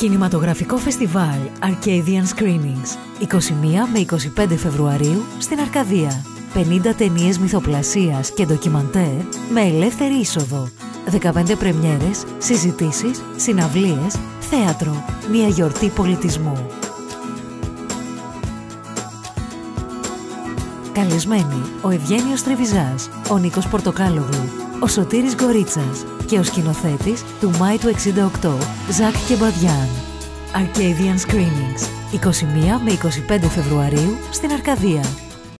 Κινηματογραφικό φεστιβάλ Arcadian Screenings 21 με 25 Φεβρουαρίου στην Αρκαδία. 50 ταινίες μυθοπλασίας και ντοκιμαντέρ με ελεύθερη είσοδο. 15 πρεμιέρες, συζητήσεις, συναυλίες, θέατρο. Μια γιορτή πολιτισμού. Καλεσμένοι ο Ευγένιος Τρεβιζάς, ο Νίκος Πορτοκάλογλου, ο Σωτήρης Γκορίτσας και ο σκηνοθέτης του Μάη του 68, Ζακ Κεμπαδιάν. Arcadian Screenings, 21 με 25 Φεβρουαρίου στην Αρκαδία.